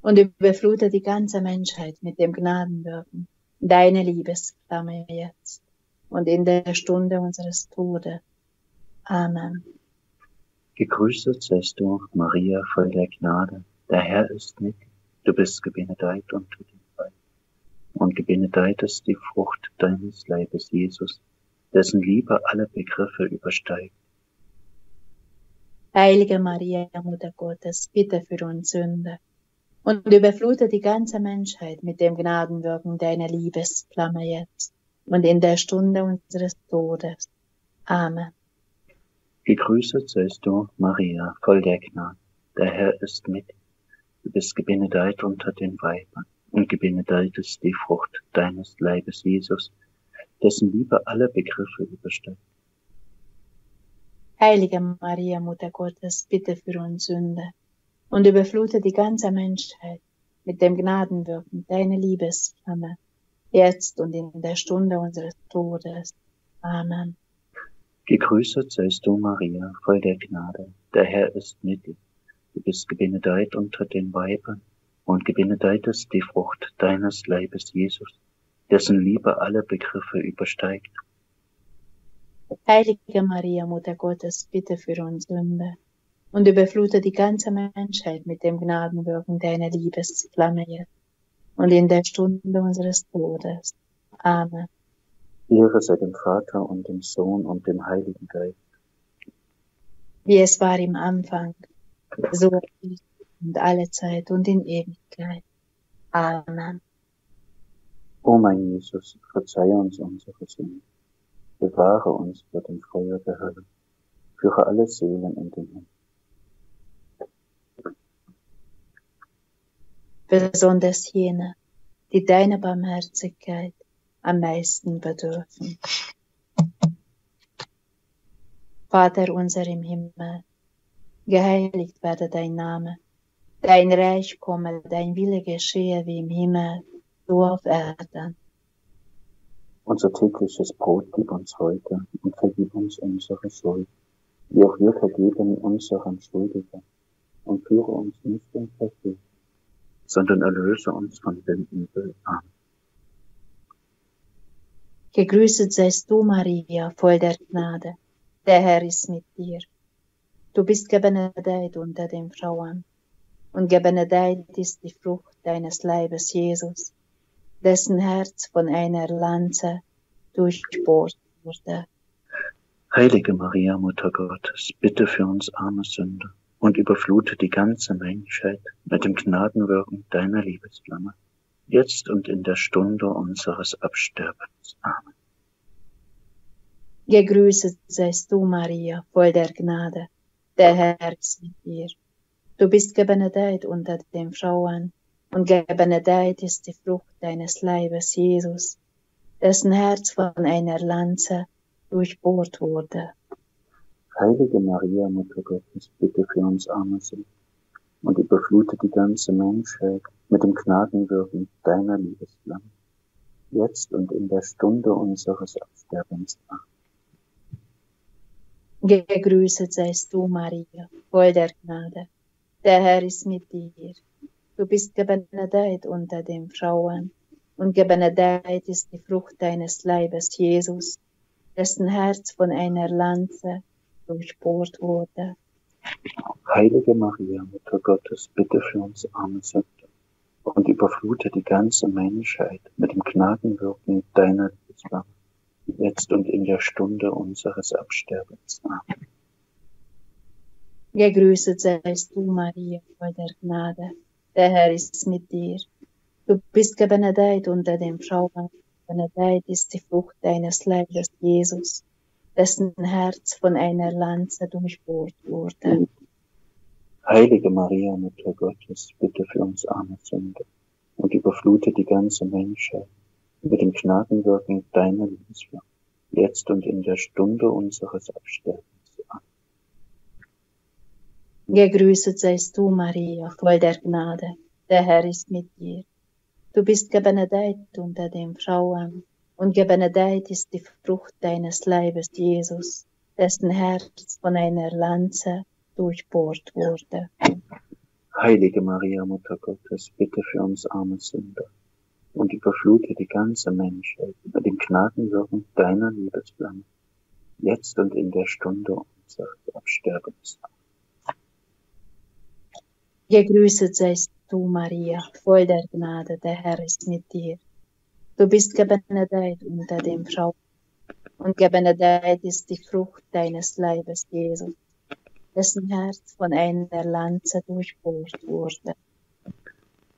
und überflute die ganze Menschheit mit dem Gnadenwirken, deine Liebesflamme jetzt und in der Stunde unseres Todes. Amen. Gegrüßet seist du, Maria, voll der Gnade, der Herr ist mit. Du bist gebenedeit unter den Weib. Und gebenedeit ist die Frucht deines Leibes, Jesus, dessen Liebe alle Begriffe übersteigt. Heilige Maria, Mutter Gottes, bitte für uns Sünder und überflute die ganze Menschheit mit dem Gnadenwirken deiner Liebesflamme jetzt und in der Stunde unseres Todes. Amen. Gegrüßet seist du, Maria, voll der Gnade. Der Herr ist mit. Du bist gebenedeit unter den Weibern und gebenedeit ist die Frucht deines Leibes, Jesus, dessen Liebe alle Begriffe übersteigt. Heilige Maria, Mutter Gottes, bitte für uns Sünder und überflute die ganze Menschheit mit dem Gnadenwirken deiner Liebesflamme, jetzt und in der Stunde unseres Todes. Amen. Gegrüßet seist du, Maria, voll der Gnade. Der Herr ist mit dir. Du bist gebenedeit unter den Weibern und gebenedeit ist die Frucht deines Leibes, Jesus, dessen Liebe alle Begriffe übersteigt. Heilige Maria, Mutter Gottes, bitte für uns Sünder und überflute die ganze Menschheit mit dem Gnadenwirken deiner Liebesflamme jetzt und in der Stunde unseres Todes. Amen. Ehre sei dem Vater und dem Sohn und dem Heiligen Geist. Wie es war im Anfang, so ist und alle Zeit und in Ewigkeit. Amen. O mein Jesus, verzeihe uns unsere Sünden, bewahre uns vor dem Feuer der Hölle, führe alle Seelen in den Himmel besonders jene, die deiner Barmherzigkeit am meisten bedürfen. Vater unser im Himmel, geheiligt werde dein Name, dein Reich komme, dein Wille geschehe wie im Himmel, so auf Erden. Unser tägliches Brot gib uns heute und vergib uns unsere Schuld, wie auch wir vergeben unseren Schuldigen, und führe uns nicht in Versuchung, sondern erlöse uns von dem Übel. Amen. Gegrüßet seist du, Maria, voll der Gnade. Der Herr ist mit dir. Du bist gebenedeit unter den Frauen, und gebenedeit ist die Frucht deines Leibes, Jesus, dessen Herz von einer Lanze durchbohrt wurde. Heilige Maria, Mutter Gottes, bitte für uns arme Sünder und überflute die ganze Menschheit mit dem Gnadenwirken deiner Liebesflamme, jetzt und in der Stunde unseres Absterbens. Amen. Gegrüßet seist du, Maria, voll der Gnade, der Herr ist mit dir. Du bist gebenedeit unter den Frauen, und gebenedeit ist die Frucht deines Leibes, Jesus, dessen Herz von einer Lanze durchbohrt wurde. Heilige Maria, Mutter Gottes, bitte für uns Arme sind und überflute die ganze Menschheit mit dem Gnadenwirken deiner Liebesflamme, jetzt und in der Stunde unseres Absterbens. Gegrüßet seist du, Maria, voll der Gnade. Der Herr ist mit dir. Du bist gebenedeit unter den Frauen, und gebenedeit ist die Frucht deines Leibes, Jesus, dessen Herz von einer Lanze durchbohrt wurde. Heilige Maria, Mutter Gottes, bitte für uns arme Sünder und überflute die ganze Menschheit mit dem Gnadenwirken deiner Liebe, jetzt und in der Stunde unseres Absterbens. Amen. Gegrüßet seist du, Maria, voll der Gnade. Der Herr ist mit dir. Du bist gebenedeit unter den Frauen. Benedeit ist die Frucht deines Leibes, Jesus dessen Herz von einer Lanze durchbohrt wurde. Heilige Maria, Mutter Gottes, bitte für uns arme Sünder und überflute die ganze Menschheit mit dem Gnadenwirken deiner Liebesflamme, jetzt und in der Stunde unseres Absterbens. Gegrüßet seist du, Maria, voll der Gnade, der Herr ist mit dir. Du bist gebenedeit unter den Frauen, und gebenedeit ist die Frucht deines Leibes, Jesus, dessen Herz von einer Lanze durchbohrt wurde. Heilige Maria, Mutter Gottes, bitte für uns arme Sünder und überflute die ganze Menschheit mit dem Gnadenwirken deiner Liebesflamme, jetzt und in der Stunde unseres Absterbens. Gegrüßet seist du, Maria, voll der Gnade, der Herr ist mit dir. Du bist gebenedeit unter den Frauen, und gebenedeit ist die Frucht deines Leibes, Jesus, dessen Herz von einer Lanze durchbohrt wurde.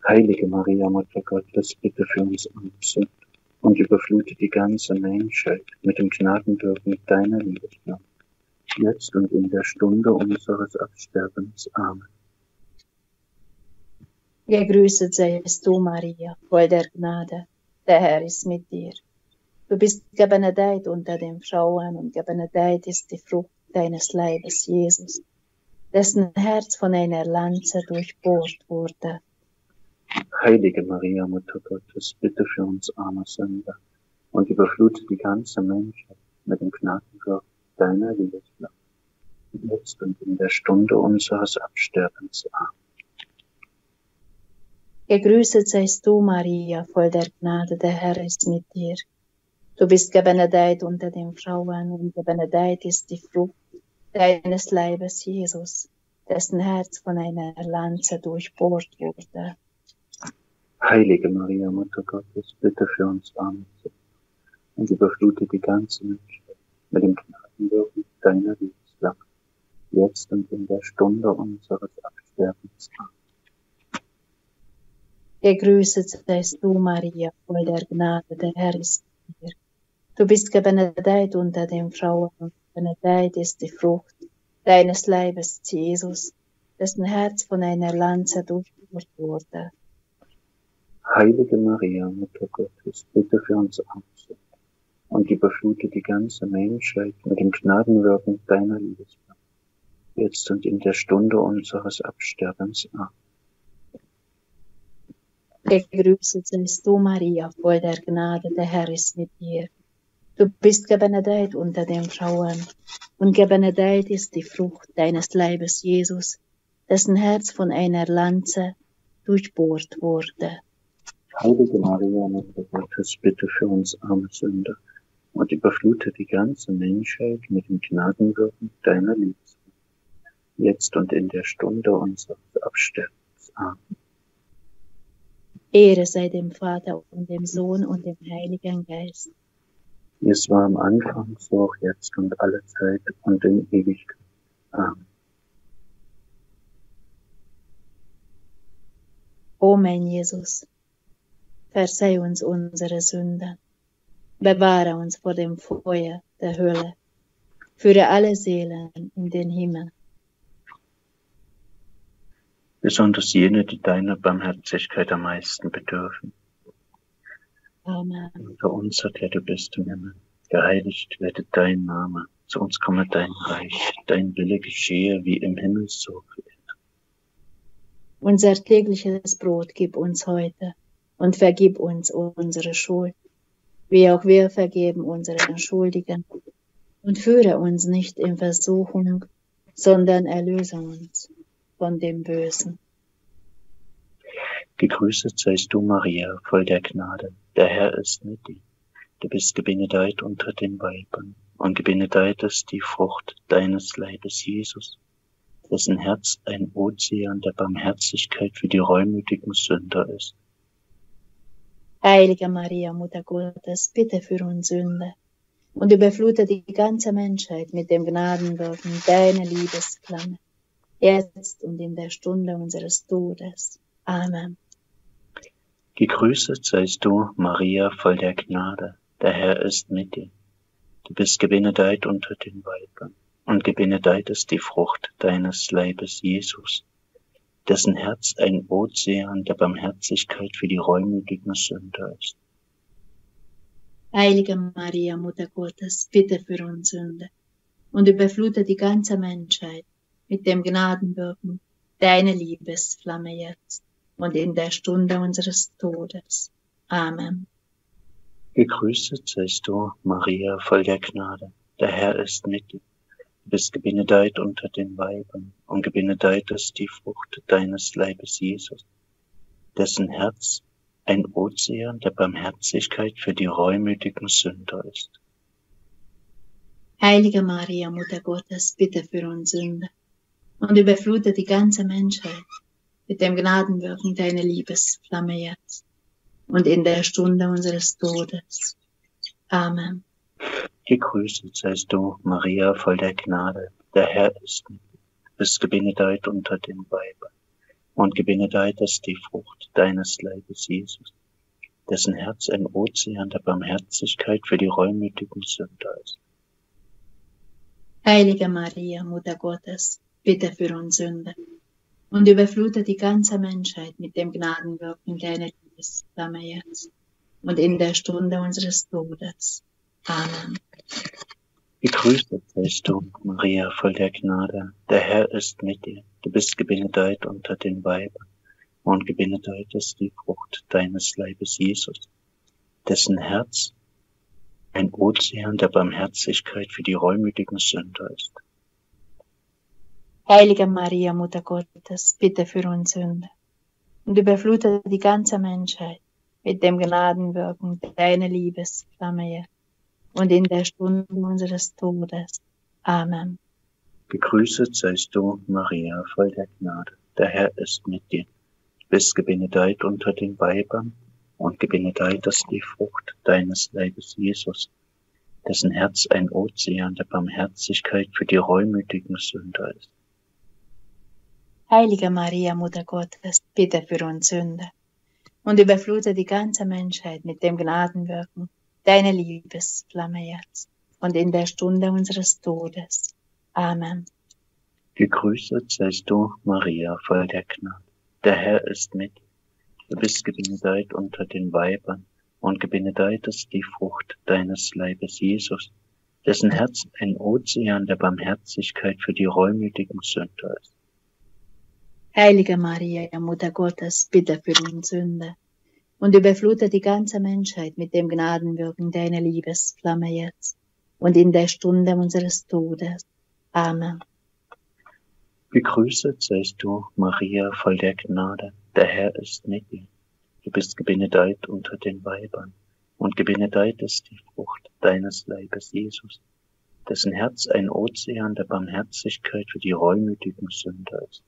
Heilige Maria, Mutter Gottes, bitte für uns Arme und überflute die ganze Menschheit mit dem Gnadenwirken deiner Liebesflamme, jetzt und in der Stunde unseres Absterbens. Amen. Gegrüßet seist du, Maria, voll der Gnade, der Herr ist mit dir. Du bist gebenedeit unter den Frauen und gebenedeit ist die Frucht deines Leibes, Jesus, dessen Herz von einer Lanze durchbohrt wurde. Heilige Maria, Mutter Gottes, bitte für uns arme Sünder und überflute die ganze Menschheit mit dem Gnadenwirken deiner Liebesflamme, jetzt und in der Stunde unseres Absterbens. Amen. Gegrüßet seist du, Maria, voll der Gnade, der Herr ist mit dir. Du bist gebenedeit unter den Frauen und gebenedeit ist die Frucht deines Leibes, Jesus, dessen Herz von einer Lanze durchbohrt wurde. Heilige Maria, Mutter Gottes, bitte für uns Arme und überflute die ganze Menschheit mit dem Gnadenwirken deiner Liebesflamme, jetzt und in der Stunde unseres Absterbens. Amen. Gegrüßet seist du, Maria, voll der Gnade, der Herr ist dir. Du bist gebenedeit unter den Frauen, und benedeit ist die Frucht deines Leibes, Jesus, dessen Herz von einer Lanze durchbohrt wurde. Heilige Maria, Mutter Gottes, bitte für uns Arme und überflute die ganze Menschheit mit dem Gnadenwirken deiner Liebesflamme, jetzt und in der Stunde unseres Absterbens. Amen. Gegrüßet seist du, Maria, voll der Gnade, der Herr ist mit dir. Du bist gebenedeit unter den Frauen, und gebenedeit ist die Frucht deines Leibes, Jesus, dessen Herz von einer Lanze durchbohrt wurde. Heilige Maria, Mutter Gottes, bitte für uns arme Sünder und überflute die ganze Menschheit mit dem Gnadenwirken deiner Liebesfreude, jetzt und in der Stunde unseres Absterbens. Amen. Ehre sei dem Vater und dem Sohn und dem Heiligen Geist. Es war am Anfang, so auch jetzt und alle Zeit und in Ewigkeit. Amen. O mein Jesus, verzeih uns unsere Sünden, bewahre uns vor dem Feuer der Hölle, führe alle Seelen in den Himmel besonders jene, die deiner Barmherzigkeit am meisten bedürfen. Amen. Unter uns, der du bist im Himmel, geheiligt werde dein Name, zu uns komme dein Reich, dein Wille geschehe wie im Himmel so. Unser tägliches Brot gib uns heute und vergib uns unsere Schuld, wie auch wir vergeben unseren Schuldigen. Und führe uns nicht in Versuchung, sondern erlöse uns von dem Bösen. Gegrüßet seist du, Maria, voll der Gnade. Der Herr ist mit dir. Du bist gebenedeit unter den Weibern, und gebenedeit ist die Frucht deines Leibes, Jesus, dessen Herz ein Ozean der Barmherzigkeit für die reumütigen Sünder ist. Heilige Maria, Mutter Gottes, bitte für uns Sünder und überflute die ganze Menschheit mit dem Gnadenwirken deiner Liebesflamme jetzt und in der Stunde unseres Todes. Amen. Gegrüßet seist du, Maria, voll der Gnade, der Herr ist mit dir. Du bist gebenedeit unter den Weibern, und gebenedeit ist die Frucht deines Leibes, Jesus, dessen Herz ein Ozean der Barmherzigkeit für die reumütigen Sünder ist. Heilige Maria, Mutter Gottes, bitte für uns Sünde und überflute die ganze Menschheit mit dem Gnadenwirken deine Liebesflamme jetzt und in der Stunde unseres Todes. Amen. Gegrüßet seist du, Maria, voll der Gnade. Der Herr ist mit dir. Du bist gebenedeit unter den Weibern und gebenedeit ist die Frucht deines Leibes, Jesus, dessen Herz ein Ozean der Barmherzigkeit für die reumütigen Sünder ist. Heilige Maria, Mutter Gottes, bitte für uns Sünder und überflute die ganze Menschheit mit dem Gnadenwirken deiner Liebesflamme jetzt und in der Stunde unseres Todes. Amen. Gegrüßet seist du, Maria, voll der Gnade. Der Herr ist mit dir. Du bist gebenedeit unter den Weibern. Und gebenedeit ist die Frucht deines Leibes, Jesus, dessen Herz ein Ozean der Barmherzigkeit für die reumütigen Sünder ist. Heilige Maria, Mutter Gottes, bitte für uns Sünder und überflute die ganze Menschheit mit dem Gnadenwirken deiner Liebesflamme jetzt und in der Stunde unseres Todes. Amen. Gegrüßet seist du, Maria, voll der Gnade. Der Herr ist mit dir. Du bist gebenedeit unter den Weibern und gebenedeit ist die Frucht deines Leibes, Jesus, dessen Herz ein Ozean der Barmherzigkeit für die reumütigen Sünder ist. Heilige Maria, Mutter Gottes, bitte für uns Sünder und überflute die ganze Menschheit mit dem Gnadenwirken deiner Liebesflamme und in der Stunde unseres Todes. Amen. Gegrüßet seist du, Maria, voll der Gnade. Der Herr ist mit dir. Du bist gebenedeit unter den Weibern und gebenedeit ist die Frucht deines Leibes, Jesus, dessen Herz ein Ozean der Barmherzigkeit für die reumütigen Sünder ist. Heilige Maria, Mutter Gottes, bitte für uns Sünder und überflute die ganze Menschheit mit dem Gnadenwirken deiner Liebesflamme jetzt und in der Stunde unseres Todes. Amen. Gegrüßet seist du, Maria, voll der Gnade. Der Herr ist mit. Du bist gebenedeit unter den Weibern und gebenedeit ist die Frucht deines Leibes, Jesus, dessen Herz ein Ozean der Barmherzigkeit für die reumütigen Sünder ist. Heilige Maria, Mutter Gottes, bitte für uns Sünder und überflute die ganze Menschheit mit dem Gnadenwirken deiner Liebesflamme jetzt und in der Stunde unseres Todes. Amen. Gegrüßet seist du, Maria, voll der Gnade. Der Herr ist mit dir. Du bist gebenedeit unter den Weibern und gebenedeit ist die Frucht deines Leibes, Jesus, dessen Herz ein Ozean der Barmherzigkeit für die reumütigen Sünder ist.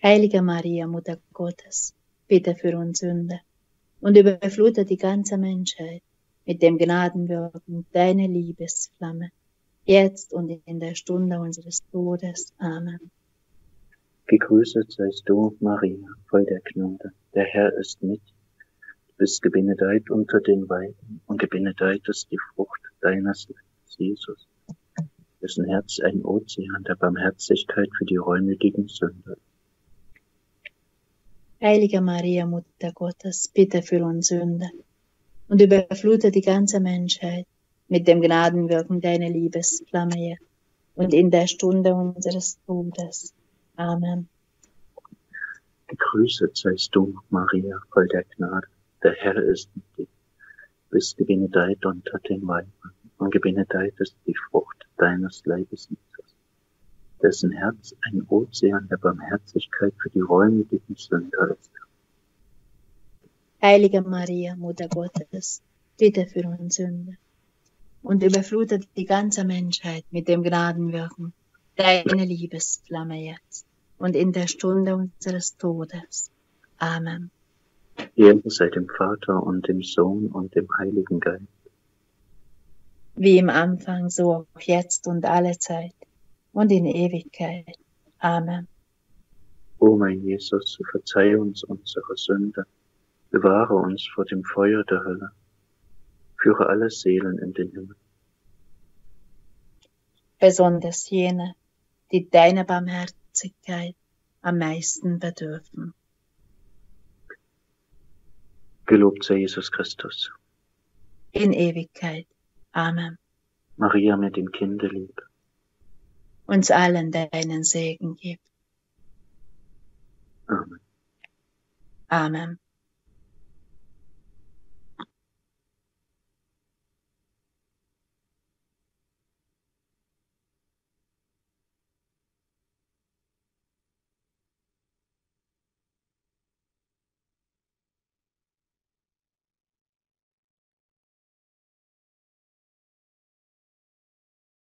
Heilige Maria, Mutter Gottes, bitte für uns Sünder und überflute die ganze Menschheit mit dem Gnadenwirken deiner Liebesflamme, jetzt und in der Stunde unseres Todes. Amen. Gegrüßet seist du, Maria, voll der Gnade. Der Herr ist mit. Du bist gebenedeit unter den Weibern und gebenedeit ist die Frucht deines Leibes, Jesus, dessen Herz ein Ozean der Barmherzigkeit für die reumütigen Sünder. Heilige Maria, Mutter Gottes, bitte für uns Sünder und überflute die ganze Menschheit mit dem Gnadenwirken deiner Liebesflamme und in der Stunde unseres Todes. Amen. Gegrüßet seist du, Maria, voll der Gnade. Der Herr ist mit dir. Du bist gebenedeit unter den Weibern und gebenedeit ist die Frucht deines Leibes, Jesus, dessen Herz ein Ozean der Barmherzigkeit für die reumütigen Sünder ist. Heilige Maria, Mutter Gottes, bitte für uns Sünder und überflutet die ganze Menschheit mit dem Gnadenwirken deiner Liebesflamme jetzt und in der Stunde unseres Todes. Amen. Ehre sei dem Vater und dem Sohn und dem Heiligen Geist. Wie im Anfang, so auch jetzt und alle Zeit und in Ewigkeit. Amen. O mein Jesus, verzeih uns unsere Sünde, bewahre uns vor dem Feuer der Hölle, führe alle Seelen in den Himmel. Besonders jene, die deiner Barmherzigkeit am meisten bedürfen. Gelobt sei Jesus Christus. In Ewigkeit. Amen. Maria mit dem Kinde lieb uns allen deinen Segen gibt. Amen. Amen.